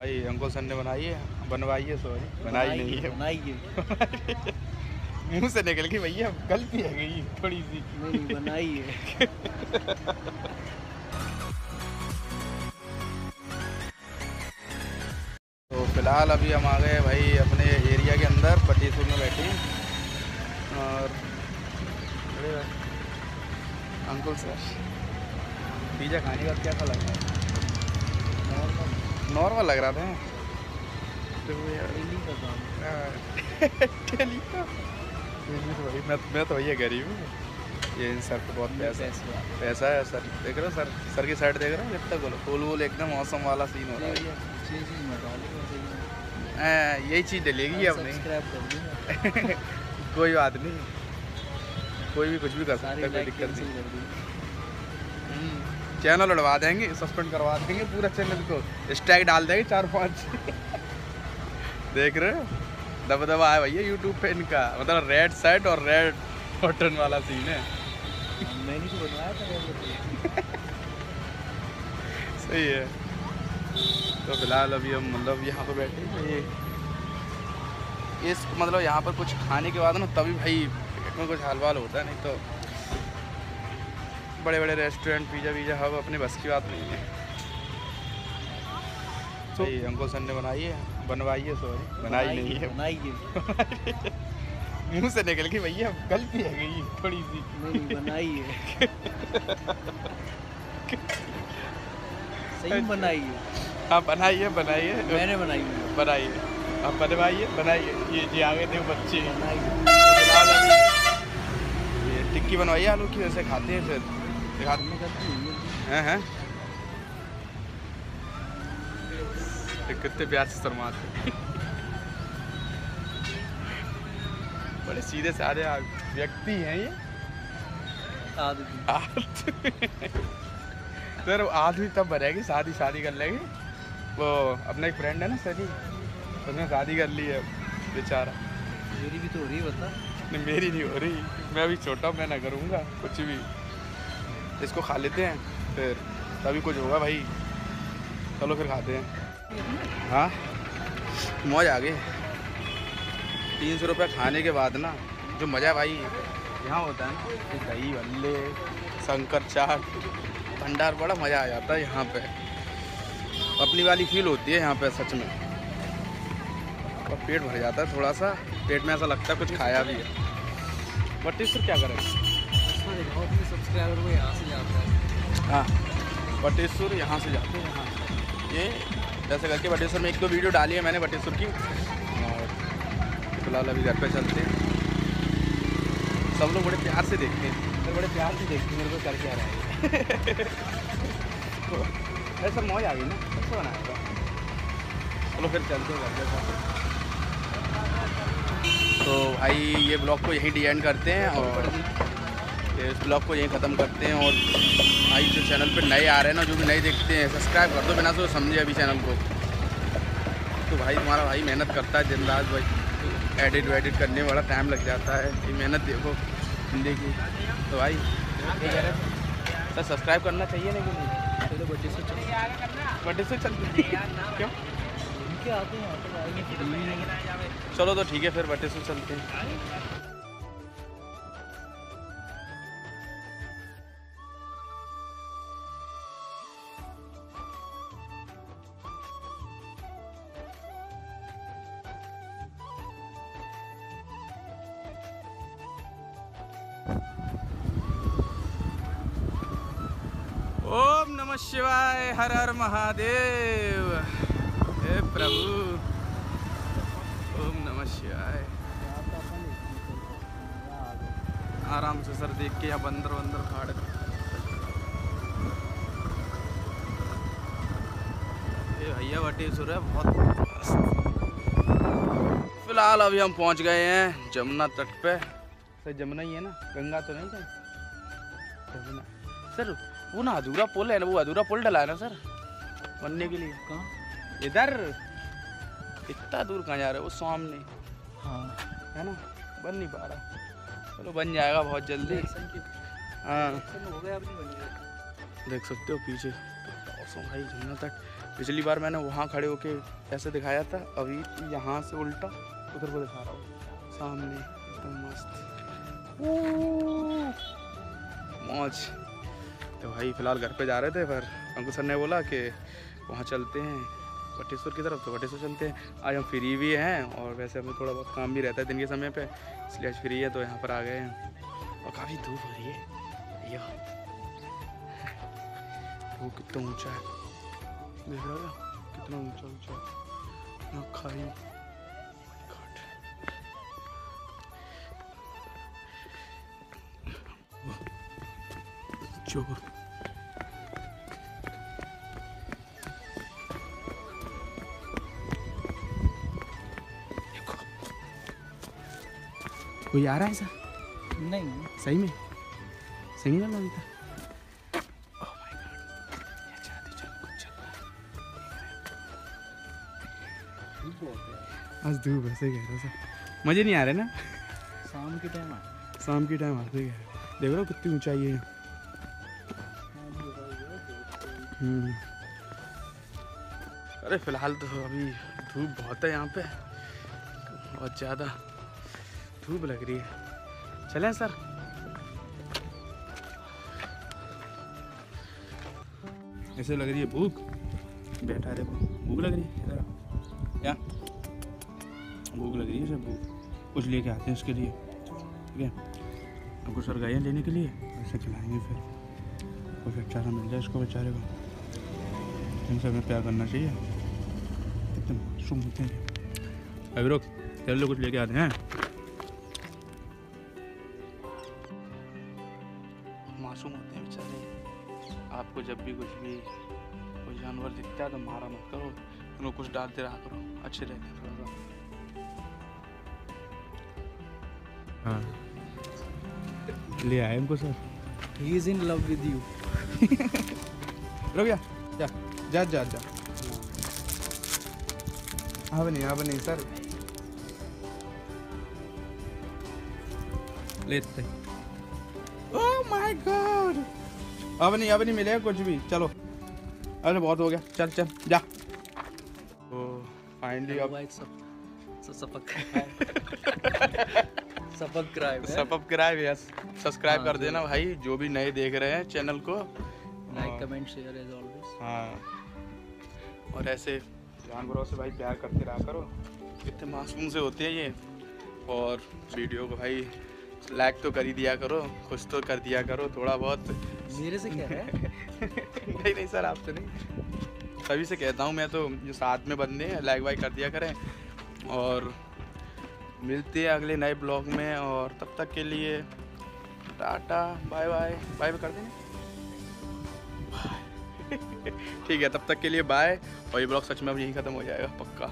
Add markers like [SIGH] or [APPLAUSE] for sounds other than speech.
भाई अंकुल सर ने बनाई है। बनवाई है सॉरी बनाई नहीं है बनाइए [LAUGHS] मुँह से निकल गई भैया गलती है गई थोड़ी सी। नहीं बनाइए [LAUGHS] तो फ़िलहाल अभी हम आ गए भाई अपने एरिया के अंदर पटीसुर में बैठे हैं। और अरे अंकुल सर पिज़्ज़ा खाने का क्या था लग है? नॉर्मल लग रहा था। तो भाई [LAUGHS] मैं मैं तो भैया गरीब हूँ। ये इन सर को बहुत पैसा पैसा है। सर। देख रहे हो सर सर की साइड देख रहे हो? जब तक बोलो। फूल वूल एकदम मौसम वाला सीन हो रहा है। हाँ, यही चीज़ डलेगी अपनी। [LAUGHS] कोई बात नहीं। कोई भी कुछ भी कर सकता है कोई दिक्कत नहीं। चैनल उड़वा देंगे सस्पेंड करवा देंगे पूरा चैनल को। स्ट्राइक डाल देंगे चार पाँच। देख रहे हो? दबदबा है भैया यूट्यूब पे इनका। मतलब रेड शर्ट और रेड बटन वाला सीन है। मैंने तो बनवाया था सही है। तो फ़िलहाल अभी हम मतलब यहाँ पर बैठे हैं ये इस मतलब यहाँ पर कुछ खाने के बाद ना तभी भाई पेट में कुछ हाल वाल होता है नहीं तो बड़े बड़े रेस्टोरेंट पिज़्ज़ा वीज़ा हब अपने बस की बात नहीं है। तो अंकुल सर ने बनाई है बनवाई है सॉरी बनाई नहीं है बनाइए [LAUGHS] मुँह से निकल गई भैया गलती है गई थोड़ी सी। नहीं बनाइए सही बनाइए हाँ। बनाइए बनाइए मैंने बनाई है। बनाइए आप बनवाइए बनाइए ये जी आगे थे बच्चे। ये टिक्की बनवाइए आलू की वैसे खाते हैं फिर। है हैं। हैं कितने प्यार से शर्माते बड़े सीधे आ- व्यक्ति हैं ये। सर आदमी। तब बनेगी शादी शादी कर लेगी। वो अपना एक फ्रेंड है ना सनी उसने शादी कर ली है बेचारा। मेरी भी तो हो रही है बता। नहीं मेरी नहीं हो रही। मैं अभी छोटा मैं ना करूँगा कुछ भी। इसको खा लेते हैं, फिर तभी कुछ होगा भाई। चलो फिर खाते हैं। हाँ? मौज आ गई। तीन सौ रुपये खाने के बाद ना, जो मज़ा भाई, यहाँ होता है ना दही, भल्ले, शंकर, चाट, भंडार, बड़ा मज़ा आ जाता है यहाँ पे। अपनी वाली फील होती है यहाँ पे, सच में। और पेट भर जाता है थोड़ा सा पेट में ऐसा लगता है कुछ खाया भी है। बट इस क्या करें? सब्सक्राइबर को यहाँ है। बटेश्वर यहाँ से जाते हैं यहाँ ये जैसे करके बटेश्वर में एक दो वीडियो डाली है मैंने बटेश्वर की। और फ़िलहाल अभी घर पे चलते हैं। सब लोग बड़े प्यार से देखते हैं। मैं बड़े प्यार से देखते हूँ मेरे को कर क्या रहा है। तो [LAUGHS] ऐसा मौज आ गई ना कैसे बनाएगा चलो फिर चलते हैं घर पे तो भाई ये ब्लॉग को यहीं डिज़ाइन करते हैं और ये इस ब्लॉग को यहीं ख़त्म करते हैं और भाई जो चैनल पर नए आ रहे हैं ना जो भी नए देखते हैं सब्सक्राइब कर दो बिना सोच समझे अभी चैनल को। तो भाई तुम्हारा भाई मेहनत करता है दिन रात भाई। एडिट वेडिट करने वाला टाइम लग जाता है। ये मेहनत देखो हिंदी की। तो भाई सर सब्सक्राइब करना चाहिए नहीं कि नहीं? से चलते क्यों? हैं चलो तो ठीक है फिर बटे से चलते हैं। नमः शिवाय, हर हर महादेव। हे प्रभु। ओम नमः शिवाय। आराम से सर देख के यहाँ बंदर वंदर फाड़ ये भैया बटेश्वर है बहुत फ़िलहाल अभी हम पहुँच गए हैं जमुना तट पे। सर, जमुना ही है ना? गंगा तो नहीं सर जमुना। सर वो ना अधूरा पुल है ना वो अधूरा पुल डला है ना सर। बनने के लिए। कहाँ? इधर। इतना दूर कहाँ जा रहे हो? वो सामने। हाँ। है ना? बन नहीं पा रहा। चलो बन जाएगा बहुत जल्दी। हाँ। देख सकते हो पीछे। भाई जमुना तट पिछली बार मैंने वहाँ खड़े होके ऐसे दिखाया था अभी यहाँ से उल्टा उधर को दिखा रहा हूँ। सामने। एकदम मस्त। मौज। तो भाई फ़िलहाल घर पे जा रहे थे, पर अंकुर सर ने बोला कि वहाँ चलते हैं वटेश्वर की तरफ़। तो वटेश्वर चलते हैं। आज हम फ्री भी हैं और वैसे हमें थोड़ा बहुत काम भी रहता है दिन के समय पे, इसलिए आज फ्री है तो यहाँ पर आ गए हैं। और काफ़ी धूप हो रही है। यह वो कितना ऊँचा है। देख रहे हो कितना ऊँचा ऊँचा खाई चोर कोई आ रहा है सर नहीं। सही में? सही में था Oh my God. ये चाहते चल कुछ चल रहा है। आज धूप ऐसे कह रहा सर मज़े नहीं आ रहे ना? शाम के टाइम शाम के टाइम आते कह रहे देख रहे हो कितनी ऊंचाई है। अरे फ़िलहाल तो अभी धूप बहुत है यहाँ पे। बहुत ज़्यादा धूप लग रही है। चलें सर। ऐसे लग रही है भूख? बैठा देखो भूख लग रही है? इधर क्या? भूख लग रही है सर भूख कुछ लेके आते हैं उसके लिए। ठीक है? हमको सर गए लेने के लिए? ऐसे खिलाएँगे फिर। कुछ अच्छा सा मिल जाए इसको बेचारे को। इनसे हमें प्यार करना चाहिए। कितने मासूम होते हैं। अभी रुक चल लो कुछ लेके आते हैं। मासूम होते हैं बेचारे। आपको जब भी कुछ भी कोई जानवर दिखता है तो मारा मत करो। उनको कुछ डालते रहा करो। अच्छे रहते हैं थोड़ा सा। हाँ। ले आए हमको sir. He is in love with you रुक जा। जा जा जा। अब नहीं अब नहीं सर। लेते। ओह माय गॉड अब नहीं अब नहीं मिलेगा कुछ भी। चलो। अरे बहुत हो गया। चल चल जा। तो फाइनली अब लाइक सब सपक [LAUGHS] सपक क्राइब सब्सक्राइब यस सब्सक्राइब हाँ, कर देना भाई जो भी नए देख रहे हैं चैनल को। Like comment share as always हाँ। और ऐसे जानवरों से भाई प्यार करते रहा करो। कितने मासूम से होते हैं ये। और वीडियो को भाई लाइक तो कर ही दिया करो खुश तो कर दिया करो थोड़ा बहुत। मेरे से क्या है? [LAUGHS] नहीं नहीं सर आपसे नहीं। सभी से कहता हूँ मैं तो जो साथ में बंदे हैं लाइक वाइक कर दिया करें। और मिलते हैं अगले नए ब्लॉग में और तब तक के लिए टाटा बाय। बाय बाय कर देंगे. [LAUGHS] ठीक है, तब तक के लिए बाय और ये ब्लॉग सच में अब यही ख़त्म हो जाएगा, पक्का।